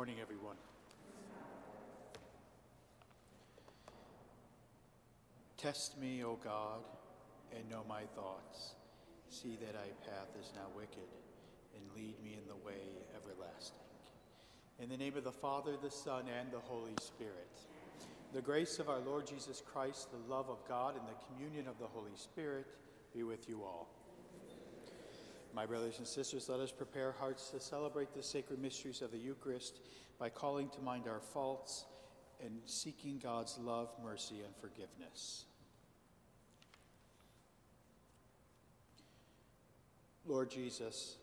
morning, everyone. Test me, O God, and know my thoughts. See that my path is now wicked, and lead me in the way everlasting. In the name of the Father, the Son, and the Holy Spirit. The grace of our Lord Jesus Christ, the love of God, and the communion of the Holy Spirit be with you all. My brothers and sisters, let us prepare hearts to celebrate the sacred mysteries of the Eucharist by calling to mind our faults and seeking God's love, mercy, and forgiveness. Lord Jesus,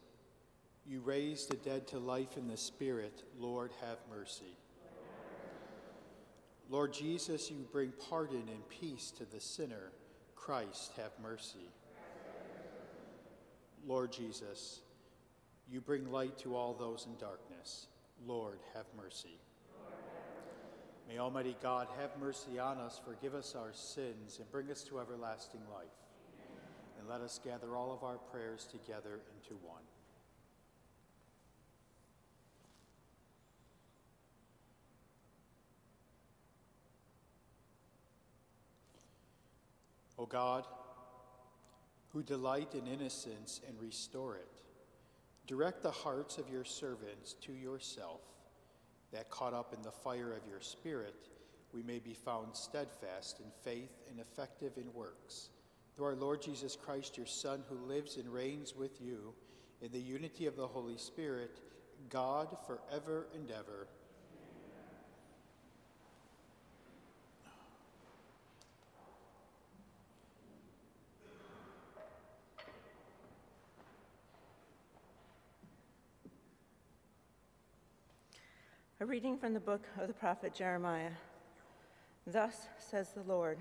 you raised the dead to life in the Spirit. Lord, have mercy. Lord Jesus, you bring pardon and peace to the sinner. Christ, have mercy. Lord Jesus, you bring light to all those in darkness. Lord, have mercy. May Almighty God have mercy on us, forgive us our sins, and bring us to everlasting life. And let us gather all of our prayers together into one. O God, who delight in innocence and restore it, direct the hearts of your servants to yourself, that caught up in the fire of your Spirit, we may be found steadfast in faith and effective in works. Through our Lord Jesus Christ, your Son, who lives and reigns with you in the unity of the Holy Spirit, God forever and ever. A reading from the book of the prophet Jeremiah. Thus says the Lord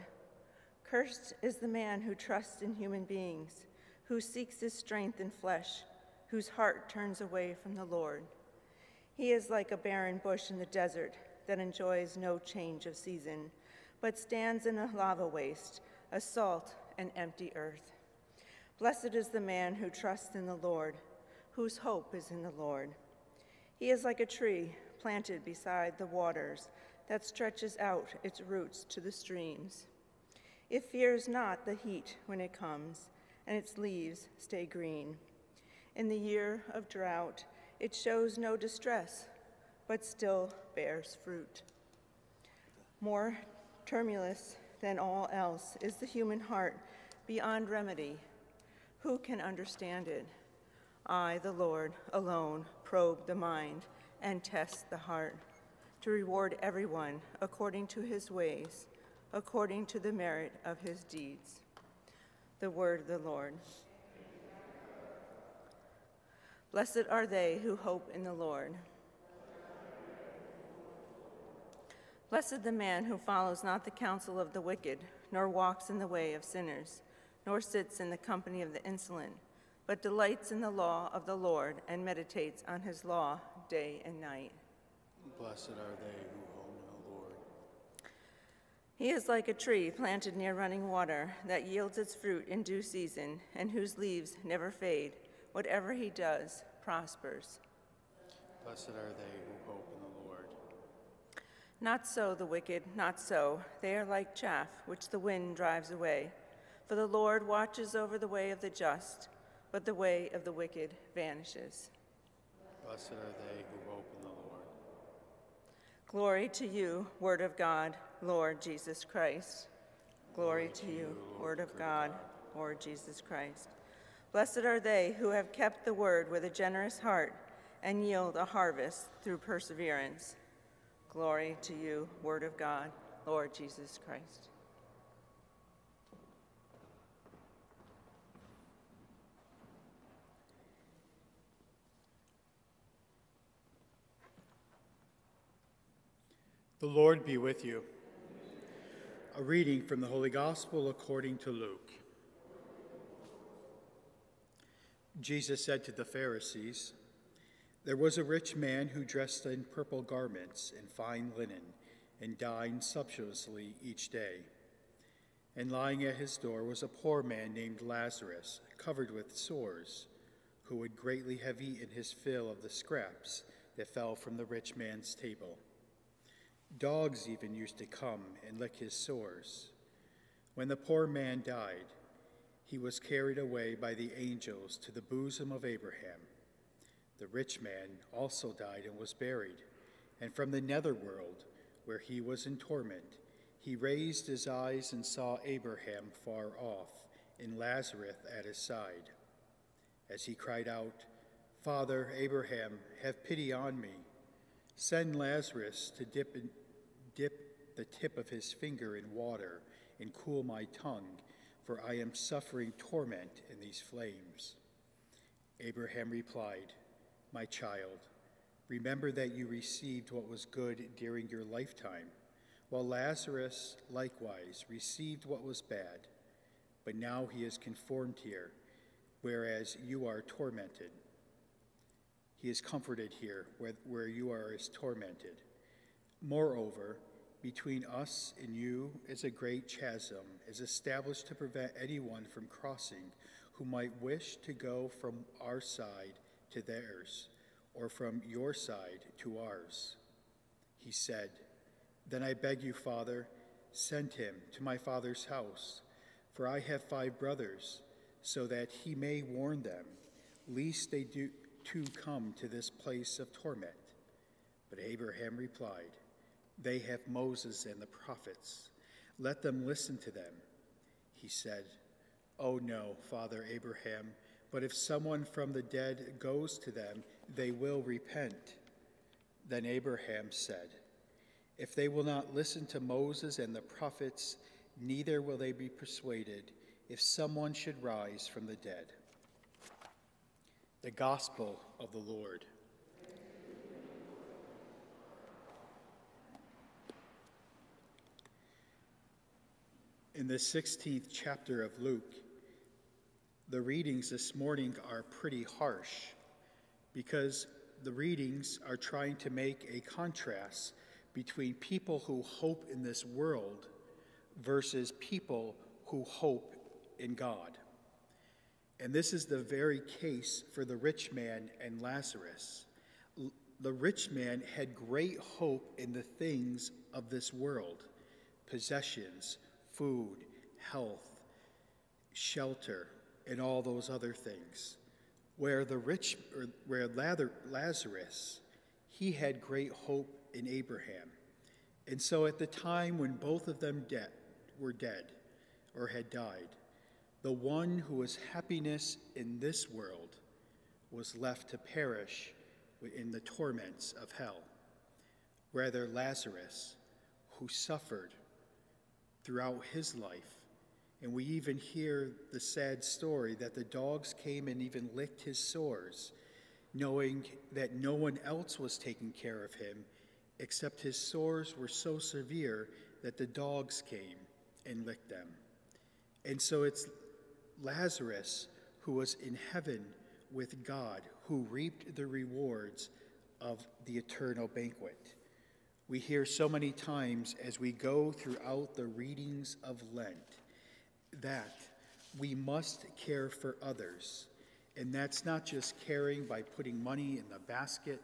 Cursed is the man who trusts in human beings, who seeks his strength in flesh, whose heart turns away from the Lord. He is like a barren bush in the desert that enjoys no change of season, but stands in a lava waste, a salt and empty earth. Blessed is the man who trusts in the Lord, whose hope is in the Lord. He is like a tree planted beside the waters that stretches out its roots to the streams. It fears not the heat when it comes, and its leaves stay green. In the year of drought, it shows no distress, but still bears fruit. More tumultuous than all else is the human heart beyond remedy. Who can understand it? I, the Lord, alone probe the mind and test the heart, to reward everyone according to his ways, according to the merit of his deeds. The word of the Lord. Blessed are they who hope in the Lord. Blessed the man who follows not the counsel of the wicked, nor walks in the way of sinners, nor sits in the company of the insolent, but delights in the law of the Lord and meditates on his law day and night. Blessed are they who hope in the Lord. He is like a tree planted near running water that yields its fruit in due season and whose leaves never fade. Whatever he does prospers. Blessed are they who hope in the Lord. Not so the wicked, not so. They are like chaff which the wind drives away. For the Lord watches over the way of the just, but the way of the wicked vanishes. Blessed are they who hope in the Lord. Glory to you, Word of God, Lord Jesus Christ. Glory to you, Word of God, Lord Jesus Christ. Blessed are they who have kept the word with a generous heart and yield a harvest through perseverance. Glory to you, Word of God, Lord Jesus Christ. The Lord be with you. A reading from the Holy Gospel according to Luke. Jesus said to the Pharisees, There was a rich man who dressed in purple garments and fine linen and dined sumptuously each day. And lying at his door was a poor man named Lazarus, covered with sores, who would greatly have eaten his fill of the scraps that fell from the rich man's table. Dogs even used to come and lick his sores. When the poor man died, he was carried away by the angels to the bosom of Abraham. The rich man also died and was buried, and from the netherworld, where he was in torment, he raised his eyes and saw Abraham far off, and Lazarus at his side. As he cried out, Father Abraham, have pity on me. Send Lazarus to dip, in, dip the tip of his finger in water and cool my tongue, for I am suffering torment in these flames. Abraham replied, My child, remember that you received what was good during your lifetime, while Lazarus likewise received what was bad, but now he is conformed here, whereas you are tormented. He is comforted here, where, where you are as tormented. Moreover, between us and you is a great chasm, is established to prevent anyone from crossing who might wish to go from our side to theirs, or from your side to ours. He said, Then I beg you, Father, send him to my father's house, for I have five brothers, so that he may warn them, lest they do too come to this place of torment. But Abraham replied, They have Moses and the prophets. Let them listen to them. He said, Oh no, Father Abraham, but if someone from the dead goes to them, they will repent. Then Abraham said, If they will not listen to Moses and the prophets, neither will they be persuaded if someone should rise from the dead. The Gospel of the Lord. In the 16th chapter of Luke, the readings this morning are pretty harsh because the readings are trying to make a contrast between people who hope in this world versus people who hope in God. And this is the very case for the rich man and Lazarus. The rich man had great hope in the things of this world possessions, food, health, shelter, and all those other things. Where the rich, where Lazarus, he had great hope in Abraham. And so at the time when both of them dead, were dead or had died, the one who was happiness in this world was left to perish in the torments of hell. Rather, Lazarus, who suffered throughout his life. And we even hear the sad story that the dogs came and even licked his sores, knowing that no one else was taking care of him, except his sores were so severe that the dogs came and licked them. And so it's Lazarus who was in heaven with God, who reaped the rewards of the eternal banquet we hear so many times as we go throughout the readings of Lent that we must care for others. And that's not just caring by putting money in the basket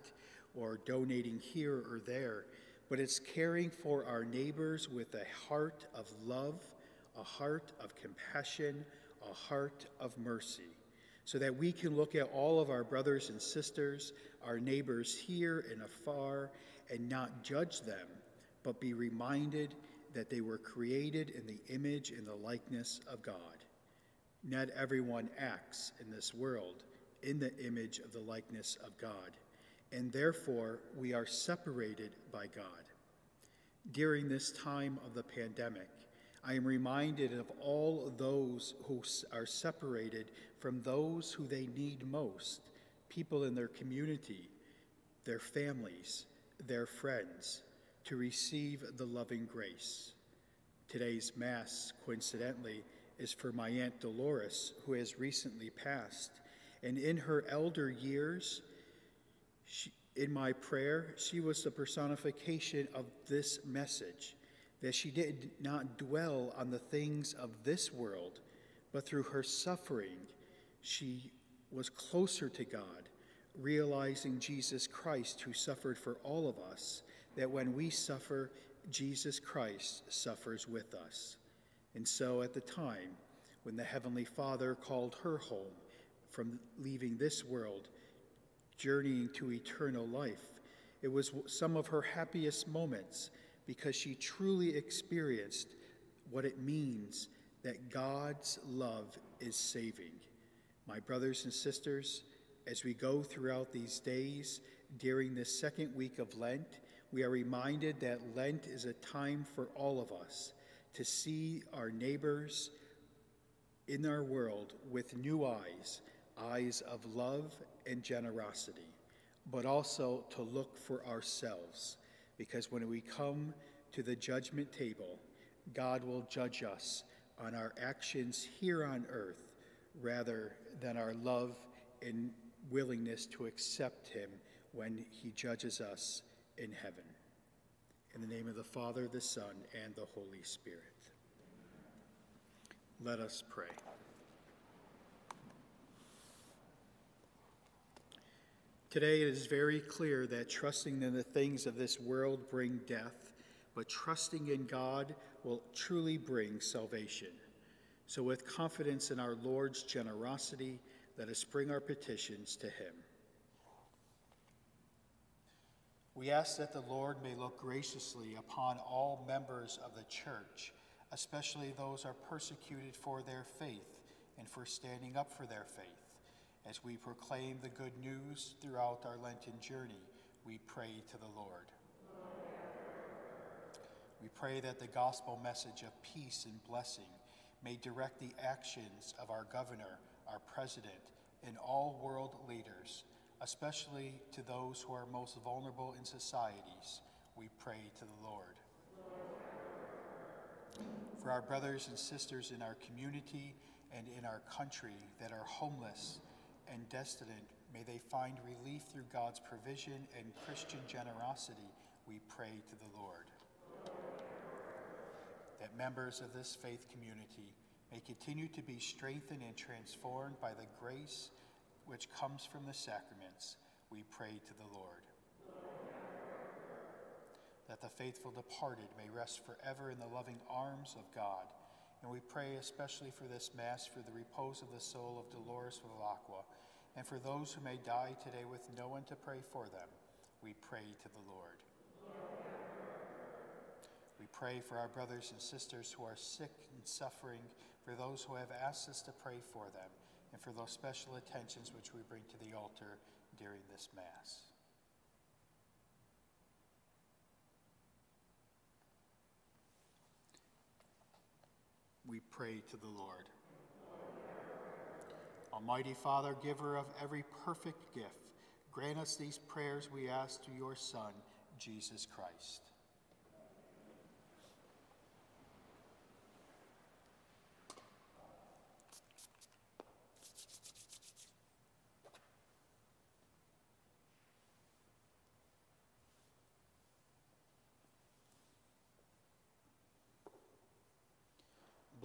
or donating here or there, but it's caring for our neighbors with a heart of love, a heart of compassion, a heart of mercy, so that we can look at all of our brothers and sisters, our neighbors here and afar, and not judge them, but be reminded that they were created in the image and the likeness of God. Not everyone acts in this world in the image of the likeness of God, and therefore we are separated by God. During this time of the pandemic, I am reminded of all those who are separated from those who they need most people in their community, their families, their friends to receive the loving grace. Today's Mass, coincidentally, is for my Aunt Dolores, who has recently passed. And in her elder years, she, in my prayer, she was the personification of this message that she did not dwell on the things of this world, but through her suffering, she was closer to God, realizing Jesus Christ who suffered for all of us, that when we suffer, Jesus Christ suffers with us. And so at the time when the Heavenly Father called her home from leaving this world, journeying to eternal life, it was some of her happiest moments because she truly experienced what it means that God's love is saving. My brothers and sisters, as we go throughout these days during this second week of Lent, we are reminded that Lent is a time for all of us to see our neighbors in our world with new eyes, eyes of love and generosity, but also to look for ourselves. Because when we come to the judgment table, God will judge us on our actions here on earth rather than our love and willingness to accept Him when He judges us in heaven. In the name of the Father, the Son, and the Holy Spirit. Let us pray. Today it is very clear that trusting in the things of this world bring death, but trusting in God will truly bring salvation. So, with confidence in our Lord's generosity, let us bring our petitions to Him. We ask that the Lord may look graciously upon all members of the church, especially those are persecuted for their faith and for standing up for their faith. As we proclaim the good news throughout our Lenten journey, we pray to the Lord. We pray that the gospel message of peace and blessing may direct the actions of our governor, our president, and all world leaders, especially to those who are most vulnerable in societies. We pray to the Lord. For our brothers and sisters in our community and in our country that are homeless and destitute, may they find relief through God's provision and Christian generosity. We pray to the Lord that members of this faith community may continue to be strengthened and transformed by the grace which comes from the sacraments, we pray to the Lord. That the faithful departed may rest forever in the loving arms of God. And we pray especially for this Mass for the repose of the soul of Dolores Vilacqua, and for those who may die today with no one to pray for them. We pray to the Lord. We pray for our brothers and sisters who are sick and suffering, for those who have asked us to pray for them, and for those special attentions which we bring to the altar during this Mass. We pray to the Lord. Almighty Father, giver of every perfect gift, grant us these prayers we ask through your Son, Jesus Christ.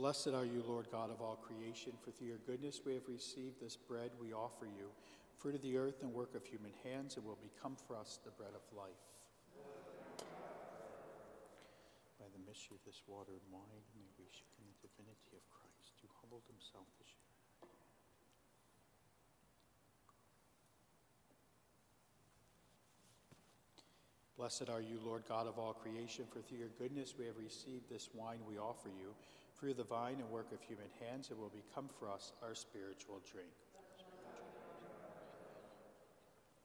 Blessed are you, Lord God of all creation, for through your goodness we have received this bread we offer you, fruit of the earth and work of human hands, and will become for us the bread of life. By the mystery of this water and wine, may we share in the divinity of Christ, who humbled himself to share. Blessed are you, Lord God of all creation, for through your goodness we have received this wine we offer you, through the vine and work of human hands, it will become for us our spiritual drink.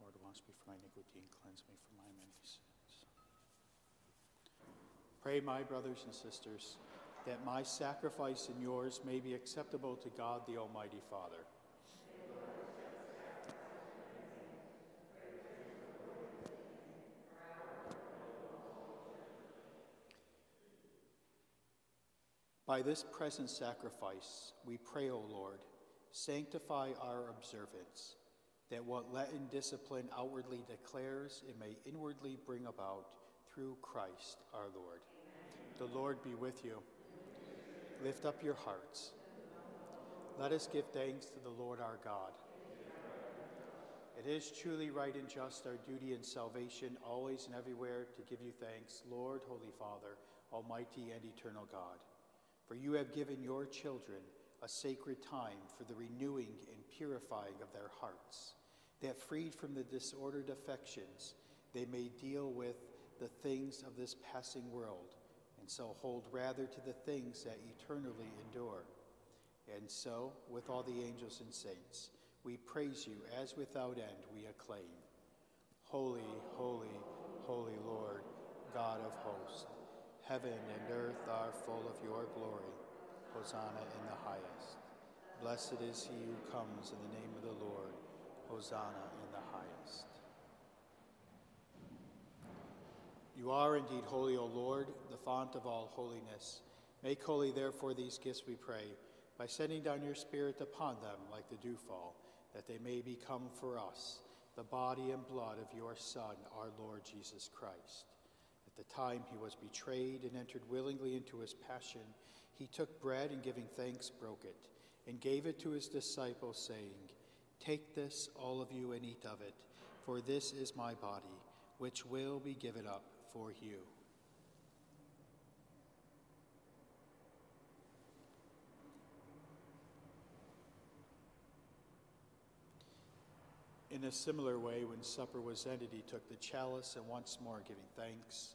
Lord, wash me from my iniquity and cleanse me from my many sins. Pray, my brothers and sisters, that my sacrifice and yours may be acceptable to God the Almighty Father. By this present sacrifice, we pray, O Lord, sanctify our observance, that what Lenten discipline outwardly declares, it may inwardly bring about through Christ our Lord. The Lord be with you. Lift up your hearts. Let us give thanks to the Lord our God. It is truly right and just, our duty and salvation, always and everywhere, to give you thanks, Lord, Holy Father, Almighty and eternal God. For you have given your children a sacred time for the renewing and purifying of their hearts, that freed from the disordered affections, they may deal with the things of this passing world, and so hold rather to the things that eternally endure. And so, with all the angels and saints, we praise you as without end we acclaim. Holy, holy, holy Lord, God of hosts, heaven and earth are full of your glory. Hosanna in the highest. Blessed is he who comes in the name of the Lord. Hosanna in the highest. You are indeed holy, O Lord, the font of all holiness. Make holy, therefore, these gifts, we pray, by sending down your Spirit upon them like the dewfall, that they may become for us the body and blood of your Son, our Lord Jesus Christ. At the time he was betrayed and entered willingly into his passion, he took bread and giving thanks broke it and gave it to his disciples, saying, Take this, all of you, and eat of it, for this is my body, which will be given up for you. In a similar way, when supper was ended, he took the chalice and once more giving thanks,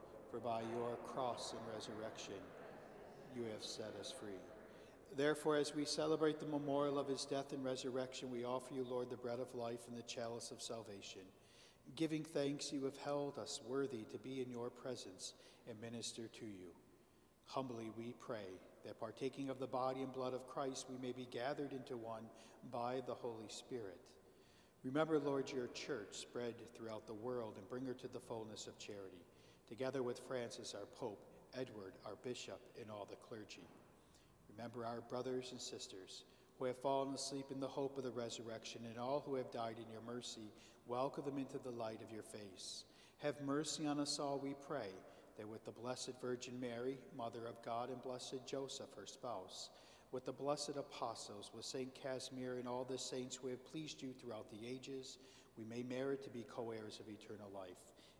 for by your cross and resurrection you have set us free. Therefore, as we celebrate the memorial of his death and resurrection, we offer you, Lord, the bread of life and the chalice of salvation. Giving thanks, you have held us worthy to be in your presence and minister to you. Humbly we pray that partaking of the body and blood of Christ, we may be gathered into one by the Holy Spirit. Remember, Lord, your church spread throughout the world and bring her to the fullness of charity, together with Francis, our Pope, Edward, our Bishop, and all the clergy. Remember our brothers and sisters who have fallen asleep in the hope of the resurrection, and all who have died in your mercy, welcome them into the light of your face. Have mercy on us all, we pray, that with the Blessed Virgin Mary, Mother of God, and Blessed Joseph, her spouse, with the blessed apostles, with St. Casimir, and all the saints who have pleased you throughout the ages, we may merit to be co heirs of eternal life,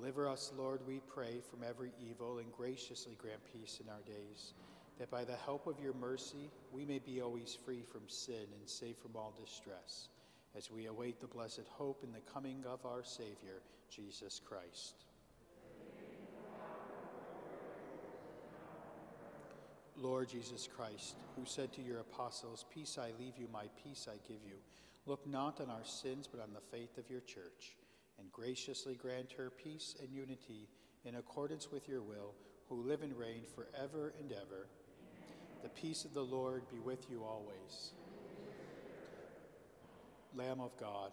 Deliver us, Lord, we pray, from every evil, and graciously grant peace in our days, that by the help of your mercy we may be always free from sin and safe from all distress, as we await the blessed hope in the coming of our Savior, Jesus Christ. Lord Jesus Christ, who said to your apostles, Peace I leave you, my peace I give you, look not on our sins, but on the faith of your church, and graciously grant her peace and unity in accordance with your will, who live and reign forever and ever. The peace of the Lord be with you always. Lamb of God.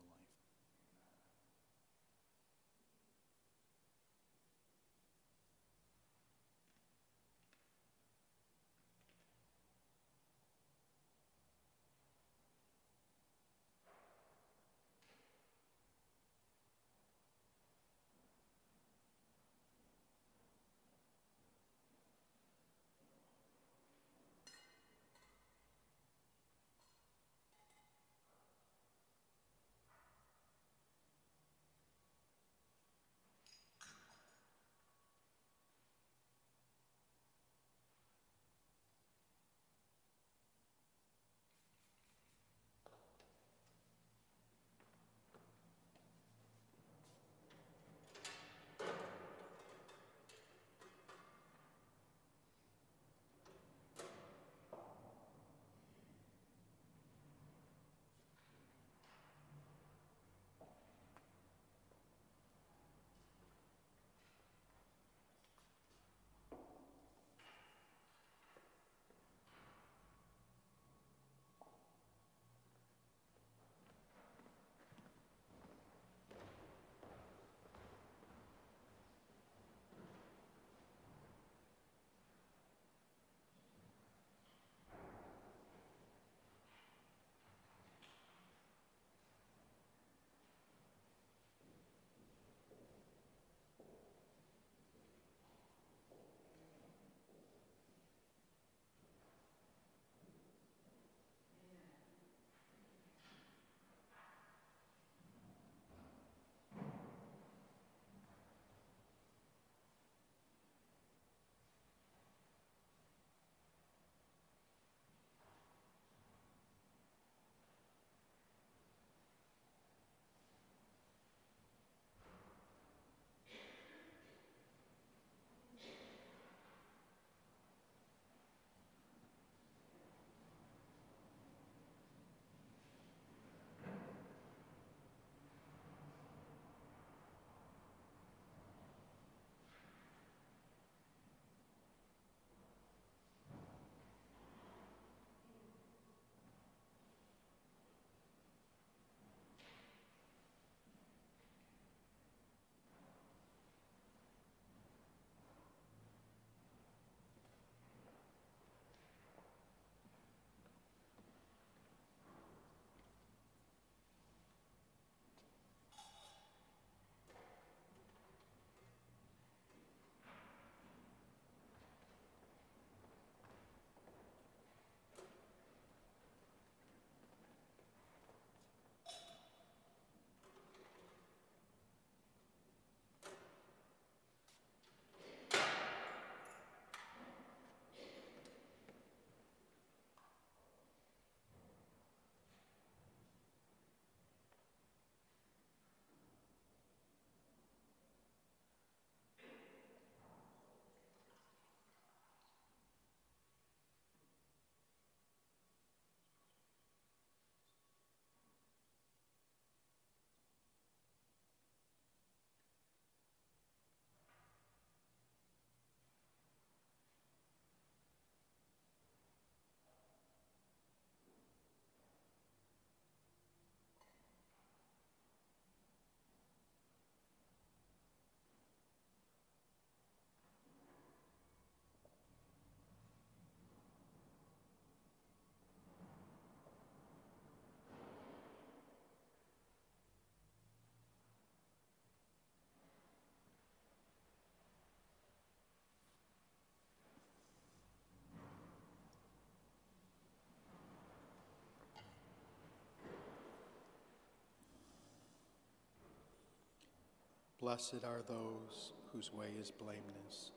Blessed are those whose way is blameless,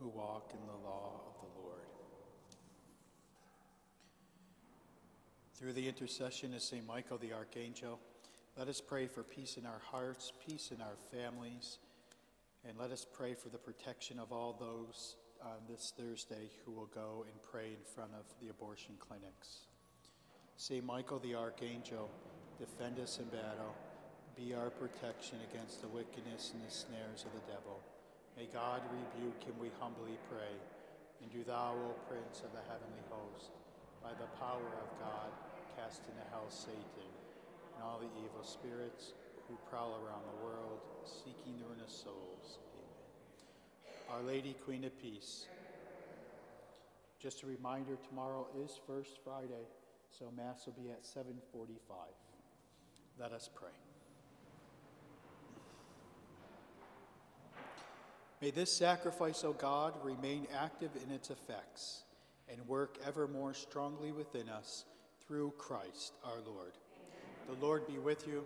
who walk in the law of the Lord. Through the intercession of St. Michael the Archangel, let us pray for peace in our hearts, peace in our families, and let us pray for the protection of all those on this Thursday who will go and pray in front of the abortion clinics. Saint Michael the Archangel, defend us in battle. Be our protection against the wickedness and the snares of the devil. May God rebuke him, we humbly pray. And do thou, O Prince of the heavenly host, by the power of God, cast into hell Satan and all the evil spirits who prowl around the world, seeking the ruin of souls. Amen. Our Lady, Queen of Peace. Just a reminder, tomorrow is First Friday, so Mass will be at 745. Let us pray. May this sacrifice, O God, remain active in its effects and work ever more strongly within us through Christ our Lord. The Lord be with you.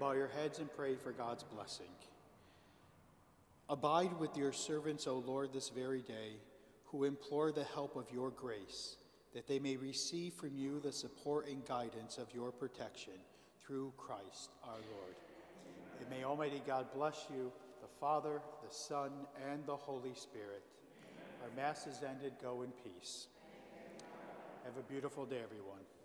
Bow your heads and pray for God's blessing. Abide with your servants, O Lord, this very day, who implore the help of your grace, that they may receive from you the support and guidance of your protection through Christ our Lord. And may Almighty God bless you Father, the Son, and the Holy Spirit. Our Mass is ended. Go in peace. Have a beautiful day, everyone.